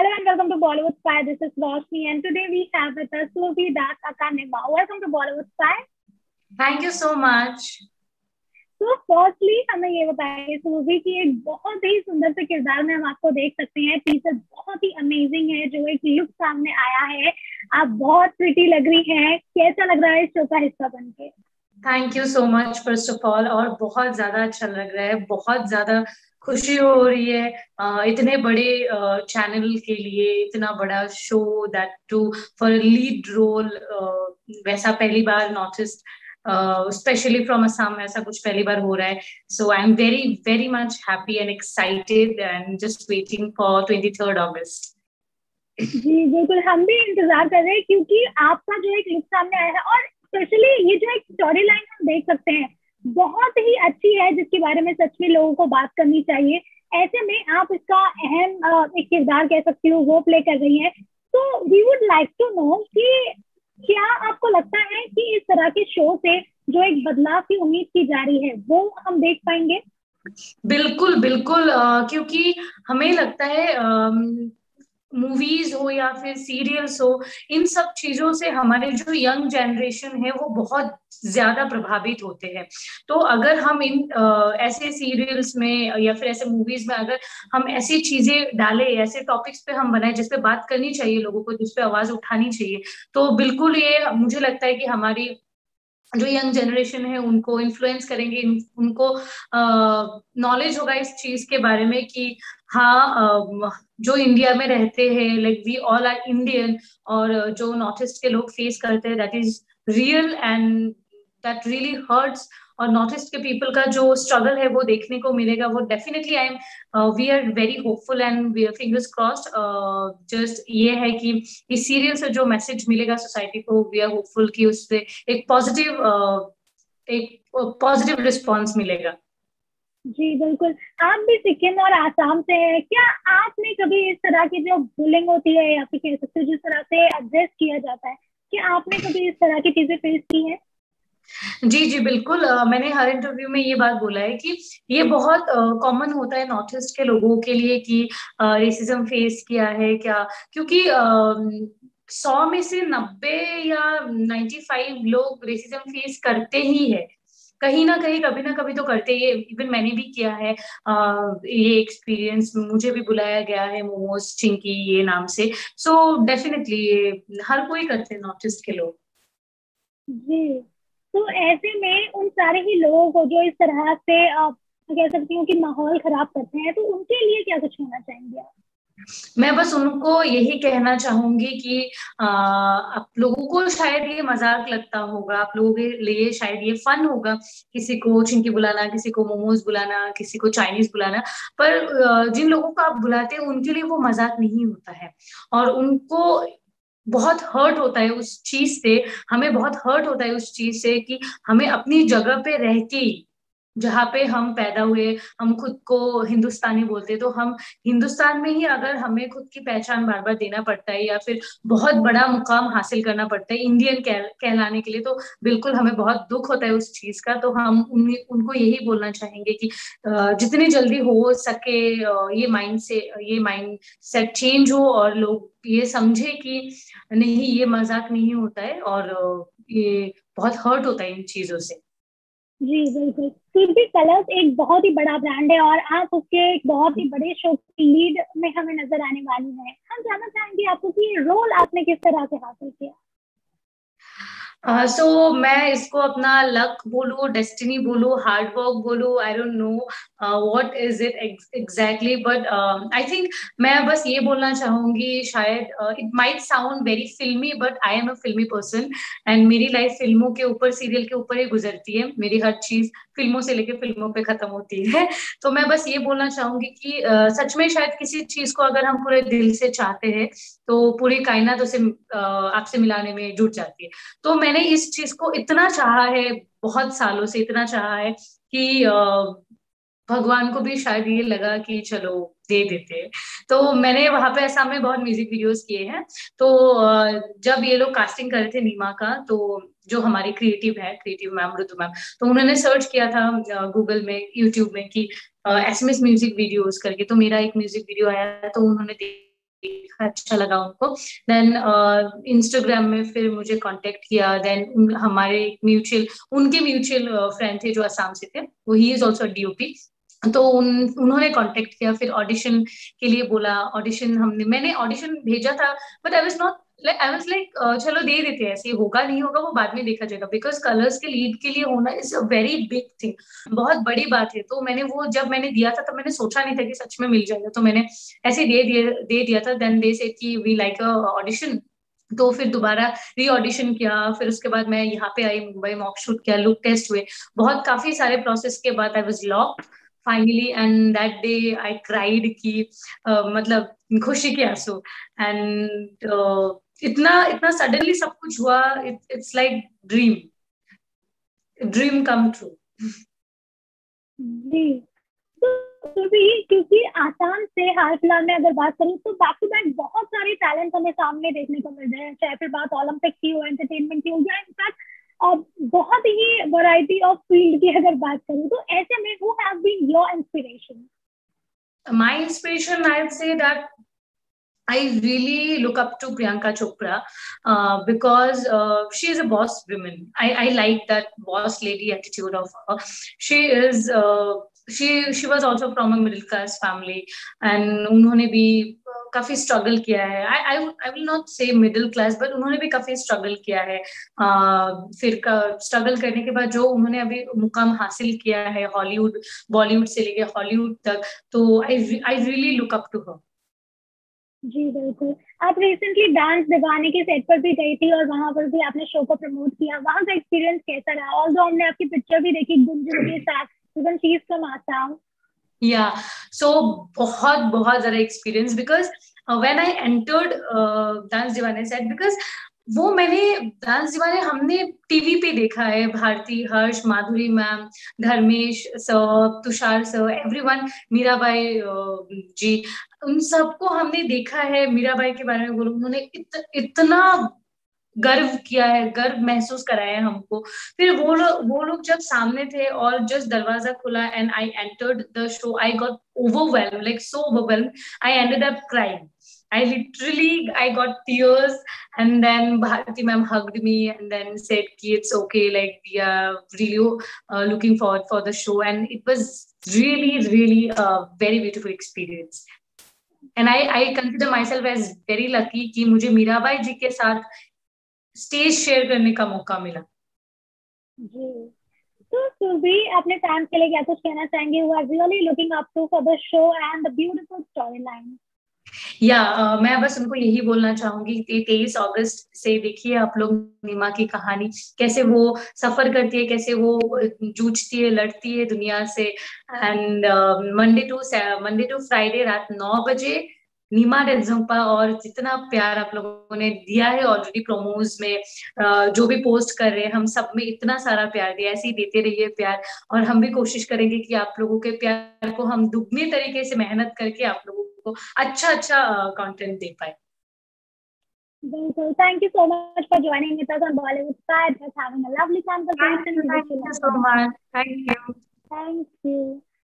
Hello and welcome to Bollywood Spy. This is Roshni and today we have with us Survi Das Akanema. Welcome to Bollywood Spy. Thank you so much. तो firstly हमें ये बताइए सूजी की एक बहुत ही सुंदर से किरदार में हम आपको देख सकते हैं टीचर बहुत ही अमेजिंग है जो एक लुक सामने आया है आप बहुत प्रिटी लग रही हैं कैसा लग रहा है इस शो का हिस्सा बन के thank you so much first of all और बहुत ज़्यादा अच्छा लग रहा है बहुत ज़्यादा खुशी हो रही है। uh, इतने बड़े चैनल uh, के लिए इतना बड़ा show that too for lead role वैसा पहली बार north east specially from Assam ऐसा कुछ पहली बार हो रहा है। So I am very very much happy and excited and just waiting for twenty third August जी बिल्कुल। हम भी इंतज़ार कर रहे हैं क्योंकि आपका जो एक लुक सामने आया है और स्पेशली ये जो एक स्टोरी लाइन हम देख सकते हैं बहुत ही अच्छी है जिसके बारे में सच में लोगों को बात करनी चाहिए। ऐसे में आप इसका अहम एक किरदार कह सकती हो वो प्ले कर रही है। तो we would like to know कि क्या आपको लगता है कि इस तरह के शो से जो एक बदलाव की उम्मीद की जा रही है वो हम देख पाएँगे? बिल्कुल बिल्कुल आ, क्योंकि हमें लगता है मूवीज़ हो या फिर सीरियल्स हो इन सब चीज़ों से हमारे जो यंग जनरेशन है वो बहुत ज़्यादा प्रभावित होते हैं। तो अगर हम इन आ, ऐसे सीरियल्स में या फिर ऐसे मूवीज़ में अगर हम ऐसी चीज़ें डालें ऐसे टॉपिक्स पे हम बनाए जिसपे बात करनी चाहिए लोगों को जिसपे आवाज़ उठानी चाहिए तो बिल्कुल ये मुझे लगता है कि हमारी जो यंग जनरेशन है उनको इन्फ्लुएंस करेंगे उनको नॉलेज होगा इस चीज़ के बारे में कि हाँ जो इंडिया में रहते हैं like we all are Indian और जो नॉर्थ ईस्ट के लोग फेस करते हैं that is real and that really hurts और नॉर्थ ईस्ट के पीपल का जो स्ट्रगल है वो देखने को मिलेगा वो definitely I am we are very hopeful and we are fingers crossed just ये है कि इस सीरियल से जो मैसेज मिलेगा सोसाइटी को वी आर होपफुल कि उससे एक पॉजिटिव uh, एक पॉजिटिव रिस्पॉन्स मिलेगा। जी बिल्कुल। आप भी सिक्किम और आसाम से हैं। क्या आपने कभी इस तरह की जो बुलिंग होती है या फिर कह सकते हो जिस तरह से एड्रेस किया जाता है क्या आपने कभी इस तरह की चीज़ें फेस की हैं? जी जी बिल्कुल। uh, मैंने हर इंटरव्यू में ये बात बोला है कि ये बहुत कॉमन होता है नॉर्थ ईस्ट के लोगों के लिए कि रेसिज्म फेस किया है क्या? क्योंकि सौ में से नब्बे या नाइन्टी फाइव लोग रेसिज्म फेस करते ही है। कहीं ना कहीं कभी ना कभी तो करते ही इवन मैंने भी किया है। आ, ये एक्सपीरियंस मुझे भी बुलाया गया है मोमोज चिंकी ये नाम से। सो so, डेफिनेटली हर कोई करते हैं नॉर्थ ईस्ट के लोग। जी। तो ऐसे में उन सारे ही लोगों को जो इस तरह से आप कह सकती हूँ कि माहौल खराब करते हैं तो उनके लिए क्या कुछ होना चाहेंगे मैं बस उनको यही कहना चाहूँगी कि आ, आप लोगों को शायद ये मज़ाक लगता होगा आप लोगों के लिए शायद ये फन होगा किसी को चिंकी बुलाना किसी को मोमोज बुलाना किसी को चाइनीज़ बुलाना पर जिन लोगों को आप बुलाते हैं उनके लिए वो मज़ाक नहीं होता है। और उनको बहुत हर्ट होता है उस चीज़ से हमें बहुत हर्ट होता है उस चीज़ से कि हमें अपनी जगह पे रह के जहाँ पे हम पैदा हुए हम खुद को हिंदुस्तानी बोलते तो हम हिंदुस्तान में ही अगर हमें खुद की पहचान बार बार देना पड़ता है या फिर बहुत बड़ा मुकाम हासिल करना पड़ता है इंडियन कह, कहलाने के लिए तो बिल्कुल हमें बहुत दुख होता है उस चीज़ का। तो हम उन, उनको यही बोलना चाहेंगे कि जितनी जल्दी हो सके ये माइंड से ये माइंड सेट चेंज हो और लोग ये समझे कि नहीं ये मज़ाक नहीं होता है और ये बहुत हर्ट होता है इन चीज़ों से। जी, बिल्कुल। फिर कलर्स एक बहुत ही बड़ा ब्रांड है और आप उसके एक बहुत ही बड़े शो की लीड में हमें नज़र आने वाली है। हम जानना चाहेंगे आपको कि रोल आपने किस तरह से हासिल किया? सो uh, so, मैं इसको अपना लक बोलू डेस्टिनी बोलू हार्डवर्क बोलू I don't know what is it exactly but I think मैं बस ये बोलना चाहूँगी शायद it might sound very filmy but I am a filmy person and मेरी लाइफ फ़िल्मों के ऊपर सीरियल के ऊपर ही गुजरती है। मेरी हर चीज़ फ़िल्मों से लेके फ़िल्मों पे खत्म होती है। तो मैं बस ये बोलना चाहूँगी कि uh, सच में शायद किसी चीज़ को अगर हम पूरे दिल से चाहते हैं तो पूरी कायनात उसे uh, आपसे मिलाने में जुट जाती है। तो मैं मैंने इस चीज़ को इतना चाहा है, बहुत सालों से इतना चाहा है कि भगवान को भी शायद ये लगा कि चलो, दे देते तो मैंने वहाँ पे असम में बहुत म्यूज़िक वीडियोस किए हैं। तो जब ये लोग कास्टिंग कर रहे थे नीमा का तो जो हमारी क्रिएटिव है क्रिएटिव मैम ऋतु मैम तो उन्होंने सर्च किया था गूगल में यूट्यूब में कि एस म्यूज़िक वीडियोज़ करके तो मेरा एक म्यूज़िक वीडियो आया तो उन्होंने देखा अच्छा लगा उनको। देन इंस्टाग्राम uh, में फिर मुझे कांटेक्ट किया। देन हमारे म्यूचुअल उनके म्यूचुअल फ्रेंड uh, थे जो आसाम से थे वो ही इज़ ऑल्सो डीओपी तो उन उन्होंने कांटेक्ट किया फिर ऑडिशन के लिए बोला। ऑडिशन हमने मैंने ऑडिशन भेजा था but I was not I was like चलो दे देते हैं, ऐसे होगा, नहीं होगा, वो बाद में देखा जाएगा. बिकॉज़ कलर्स के लीड के लिए होना is a very big thing बहुत बड़ी बात है। तो मैंने वो जब मैंने दिया था, तब मैंने सोचा नहीं था कि सच में मिल जाएगा। तो मैंने ऐसे दे दिया दे दिया था। देन दे से कि वी लाइक अ ऑडिशन तो फिर दोबारा री ऑडिशन किया। फिर उसके बाद मैं यहाँ पे आई, मुंबई मॉक शूट किया लुक टेस्ट हुए। बहुत काफ़ी सारे प्रोसेस के बाद I was lock finally and that day I cried की मतलब खुशी के आँसू। एंड इतना इतना सडनली सब कुछ हुआ it's like dream dream come true जी। तो भी क्योंकि आसाम से हाल फ़िलहाल में अगर बात करूँ तो बैक टू बैक बहुत सारे टैलेंट हमें सामने देखने को मिल रहे हैं चाहे फिर बात ओलंपिक की हो एंटरटेनमेंट की हो या इनफैक्ट अब बहुत ही वैरायटी ऑफ़ फ़ील्ड की अगर बात करूँ तो ऐसे में who have been your inspiration my inspiration i'd say that I really look up to Priyanka Chopra uh, because uh, she is a boss woman. I, I, like that boss lady attitude of her. She is. Uh, she she was also from a middle class family and उन्होंने भी काफ़ी struggle किया है I I will not say middle class but उन्होंने भी काफ़ी struggle किया है uh, फिर स्ट्रगल करने के बाद जो उन्होंने अभी मुकाम हासिल किया है हॉलीवुड बॉलीवुड से लेके हॉलीवुड तक तो I I really look up to her जी, बिल्कुल। आप रिसेंटली डांस दीवाने के सेट पर भी गई थी और वहाँ पर भी आपने शो को प्रमोट किया। वहाँ का एक्सपीरियंस कैसा रहा? जो हमने आपकी पिक्चर भी देखी गुंजन के साथ इवन चीज़ का आसाम या सो बहुत बहुत ज़्यादा experience because when I entered dance Deewane set because वो मैंने डांस दीवाने हमने टीवी पे देखा है Bharti Harsh Madhuri ma'am Dharmesh sir Tushar sir everyone Mirabai ji उन सबको हमने देखा है मीराबाई के बारे में बोलो उन्होंने इत, इतना गर्व किया है गर्व महसूस कराया है हमको। फिर वो लोग वो लोग जब सामने थे और जस्ट दरवाज़ा खुला and I entered the show I got overwhelm like so overwhelm I ended up crying I literally I got tears and then Bharati ma'am hugged me and then said Ki it's okay like we are really uh, looking forward for the show and it was really really a very beautiful experience and I I consider myself as very lucky कि मुझे मीराबाई जी के साथ stage share करने का मौका मिला जी तो सुरभि अपने फैंस के लिए क्या कुछ कहना चाहेंगे who are really looking up to for the show and the beautiful storyline या uh, मैं बस उनको यही बोलना चाहूँगी तेईस अगस्त से देखिए आप लोग नीमा की कहानी कैसे वो सफ़र करती है कैसे वो जूझती है लड़ती है दुनिया से। And Monday to Monday to Friday रात नौ बजे नीमा डेजोपा और जितना प्यार आप लोगों ने दिया है ऑलरेडी प्रोमोज में जो भी पोस्ट कर रहे हैं हम सब में इतना सारा प्यार दिया ऐसे ही देते रहिए प्यार। और हम भी कोशिश करेंगे कि आप लोगों के प्यार को हम दुगने तरीके से मेहनत करके आप लोगों को अच्छा अच्छा कंटेंट दे पाए। Thank you so much for joining me talk on Bollywood का just a lovely conversation thank you so much thank you thank you